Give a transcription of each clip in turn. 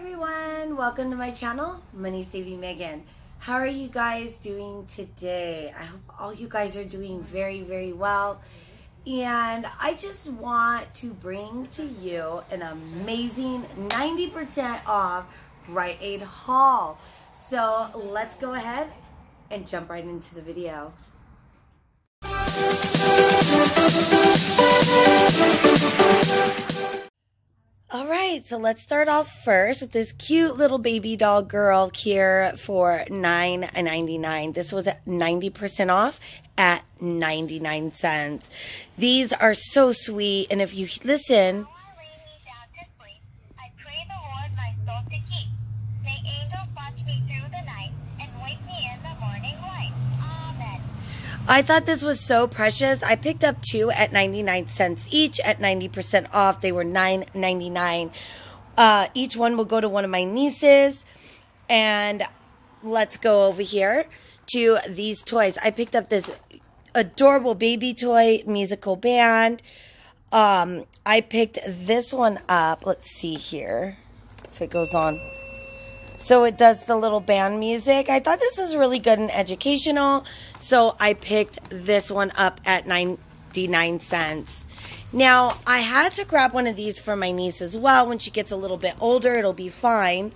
everyone, welcome to my channel, Money Saving Megan. How are you guys doing today? I hope all you guys are doing very, very well. And I just want to bring to you an amazing 90% off Rite Aid haul. So let's go ahead and jump right into the video. All right, so let's start off first with this cute little baby doll girl here for $9.99. This was 90% off at 99 cents. These are so sweet, and if you listen, I thought this was so precious. I picked up two at 99 cents each at 90% off. They were $9.99. Uh, each one will go to one of my nieces. And let's go over here to these toys. I picked up this adorable baby toy musical band. Um, I picked this one up. Let's see here if it goes on. So it does the little band music. I thought this was really good and educational. So I picked this one up at 99 cents. Now, I had to grab one of these for my niece as well. When she gets a little bit older, it'll be fine.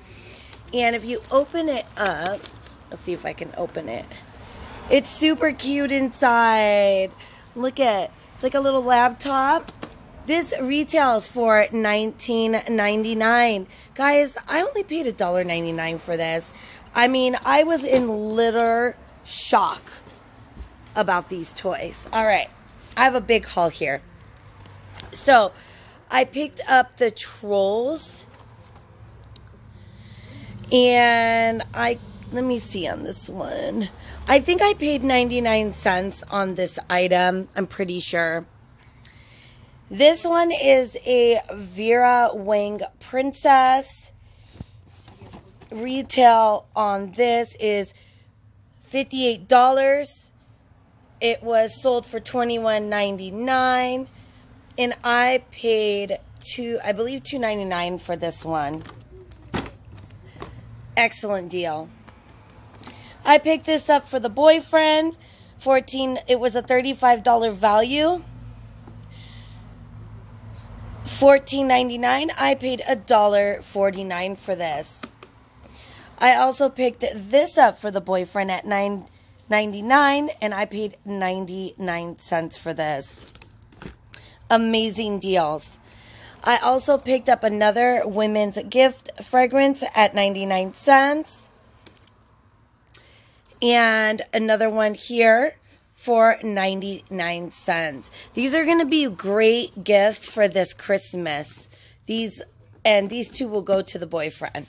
And if you open it up, let's see if I can open it. It's super cute inside. Look at, it's like a little laptop. This retails for $19.99. Guys, I only paid $1.99 for this. I mean, I was in litter shock about these toys. All right, I have a big haul here. So, I picked up the Trolls. And I, let me see on this one. I think I paid 99 cents on this item. I'm pretty sure. This one is a Vera Wang Princess. Retail on this is $58. It was sold for $21.99 and I paid two I believe $2.99 for this one. Excellent deal. I picked this up for the boyfriend. 14 it was a $35 value. $14.99. I paid $1.49 for this. I also picked this up for the boyfriend at $9.99 and I paid 99 cents for this. Amazing deals. I also picked up another women's gift fragrance at 99 cents. And another one here for 99 cents. These are going to be great gifts for this Christmas. These and these two will go to the boyfriend.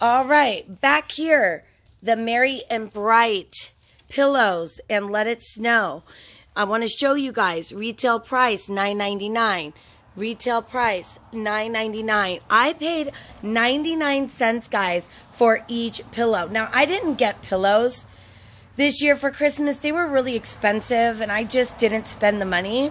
All right, back here, the Merry and Bright pillows and Let It Snow. I want to show you guys retail price 9.99. Retail price 9.99. I paid 99 cents guys for each pillow. Now, I didn't get pillows this year for Christmas. They were really expensive and I just didn't spend the money.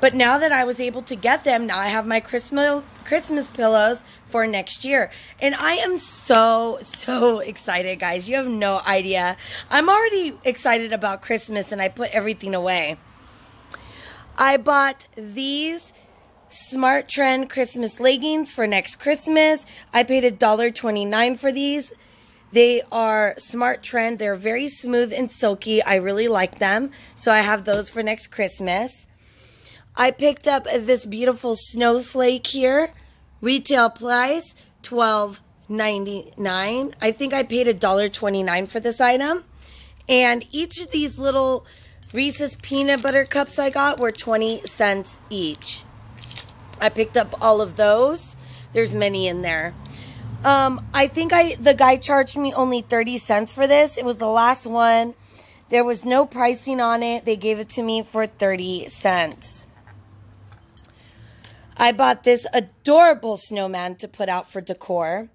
But now that I was able to get them, now I have my Christmas Christmas pillows for next year. And I am so so excited, guys. You have no idea. I'm already excited about Christmas and I put everything away. I bought these Smart Trend Christmas leggings for next Christmas. I paid $1.29 for these. They are Smart Trend. They're very smooth and silky. I really like them. So I have those for next Christmas. I picked up this beautiful snowflake here. Retail price, twelve ninety nine. I think I paid $1.29 for this item. And each of these little Reese's peanut butter cups I got were 20 cents each. I picked up all of those. There's many in there. Um, I think I the guy charged me only 30 cents for this. It was the last one. There was no pricing on it. They gave it to me for 30 cents. I bought this adorable snowman to put out for decor.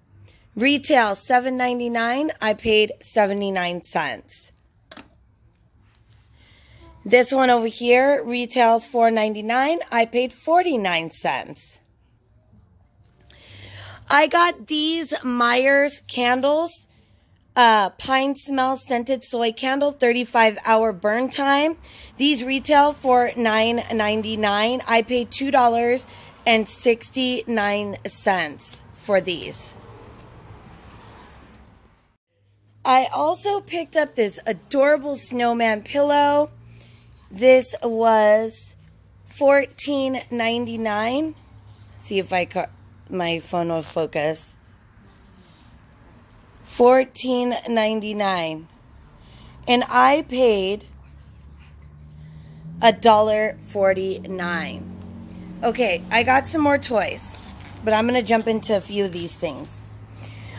Retail $7.99. I paid 79 cents. This one over here retails $4.99. I paid 49 cents. I got these Myers candles. Uh, pine smell scented soy candle, 35 hour burn time. These retail for $9.99. I paid $2.69 for these. I also picked up this adorable snowman pillow. This was $14.99. See if I my phone will focus. $14.99. And I paid a dollar forty-nine. Okay, I got some more toys, but I'm gonna jump into a few of these things.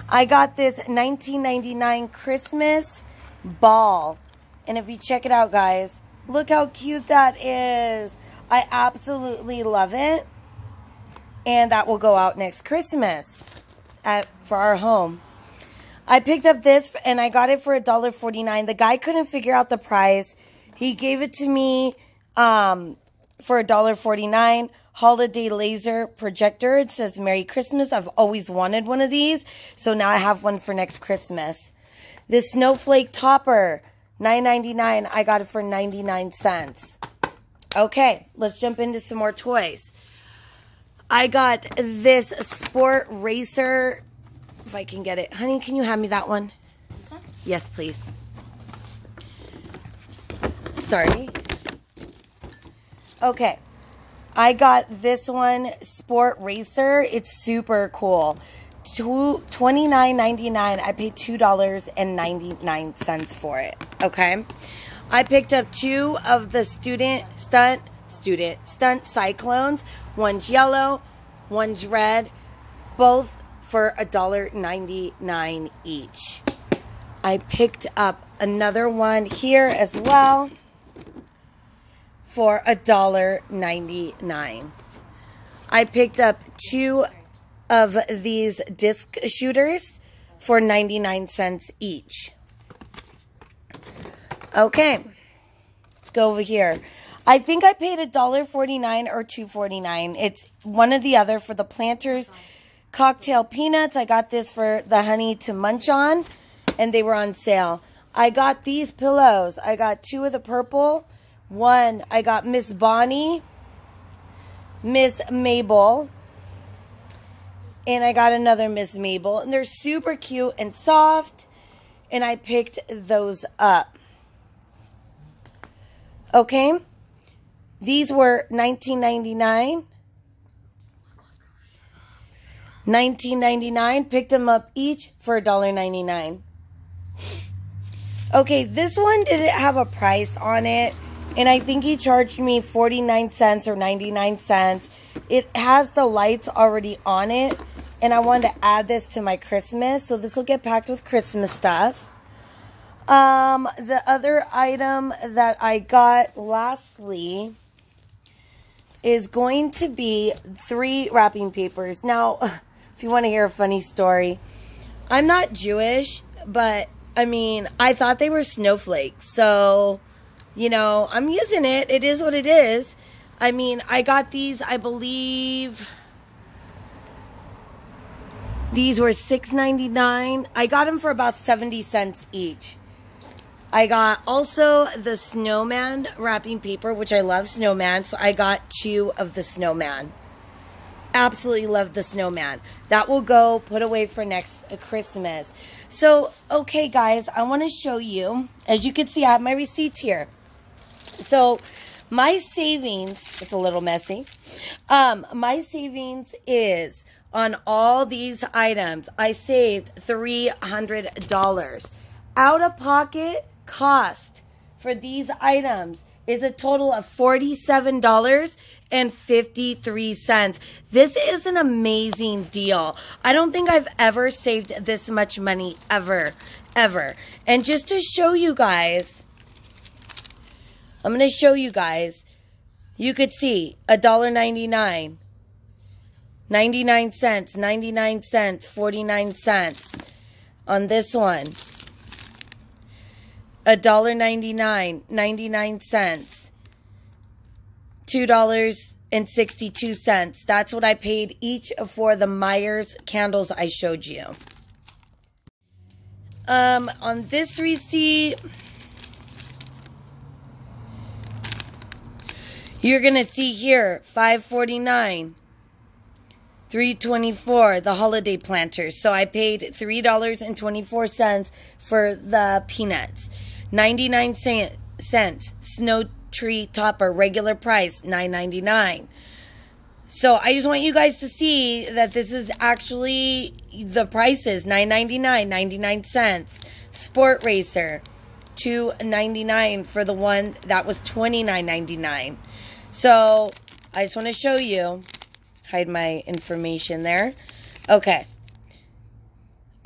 I got this 1999 Christmas ball. And if you check it out, guys, look how cute that is. I absolutely love it. And that will go out next Christmas at, for our home. I picked up this and I got it for $1.49. The guy couldn't figure out the price. He gave it to me um, for $1.49 holiday laser projector. It says Merry Christmas. I've always wanted one of these. So now I have one for next Christmas. This snowflake topper, $9.99. I got it for 99 cents. Okay, let's jump into some more toys. I got this sport racer. If I can get it. Honey, can you hand me that one? one? Yes, please. Sorry. Okay. I got this one, Sport Racer. It's super cool. Two, $29.99. I paid $2.99 for it. Okay. I picked up two of the student stunt, student stunt cyclones. One's yellow, one's red. Both for $1.99 each. I picked up another one here as well for $1.99. I picked up two of these disc shooters for 99 cents each. Okay, let's go over here. I think I paid $1.49 or $2.49. It's one or the other for the Planters cocktail peanuts. I got this for the honey to munch on, and they were on sale. I got these pillows. I got two of the purple one, I got Miss Bonnie, Miss Mabel, and I got another Miss Mabel. And they're super cute and soft. And I picked those up. Okay. These were nineteen ninety nine. 19.99 picked them up each for $1.99 okay this one didn't have a price on it and I think he charged me 49 cents or 99 cents. It has the lights already on it, and I wanted to add this to my Christmas, so this will get packed with Christmas stuff. Um, the other item that I got lastly is going to be three wrapping papers. Now, if you want to hear a funny story, I'm not Jewish, but I mean, I thought they were snowflakes, so you know, I'm using it. It is what it is. I mean, I got these, I believe these were $6.99. I got them for about 70 cents each. I got also the snowman wrapping paper, which I love snowman. So I got two of the snowman. Absolutely love the snowman. That will go put away for next Christmas. So, okay, guys, I want to show you. As you can see, I have my receipts here. So my savings, it's a little messy. Um, my savings is on all these items. I saved $300. Out of pocket cost for these items is a total of $47.53. This is an amazing deal. I don't think I've ever saved this much money ever, ever. And just to show you guys, I'm going to show you guys. You could see a dollar ninety nine, 99 cents, 99 cents, 49 cents on this one. A dollar ninety nine, 99 cents. $2 and 62 cents. That's what I paid each for the Myers candles I showed you. Um, on this receipt, you're to see here 549 324 the holiday planters so i paid $3.24 for the peanuts 99 cents snow tree topper regular price 9.99 so i just want you guys to see that this is actually the prices 9.99 99 cents. Sport racer 2.99 for the one that was 29.99 so i just want to show you hide my information there. Okay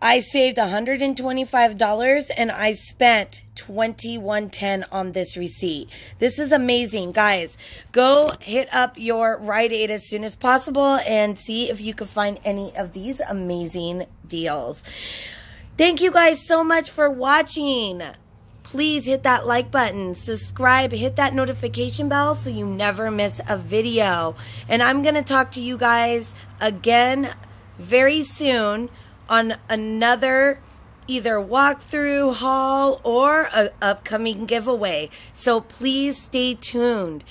I saved $125 and I spent 2110 on this receipt. This is amazing, guys. Go hit up your Rite Aid as soon as possible and see if you can find any of these amazing deals. Thank you guys so much for watching. Please hit that like button, subscribe, hit that notification bell so you never miss a video. And I'm going to talk to you guys again very soon on another either walkthrough haul or a upcoming giveaway. So please stay tuned.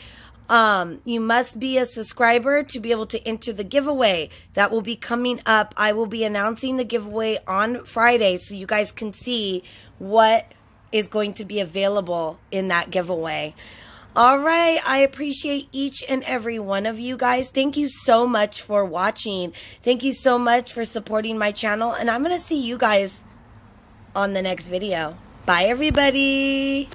Um, you must be a subscriber to be able to enter the giveaway that will be coming up. I will be announcing the giveaway on Friday so you guys can see what is going to be available in that giveaway. All right. I appreciate each and every one of you guys. Thank you so much for watching. Thank you so much for supporting my channel. And I'm going to see you guys on the next video. Bye, everybody.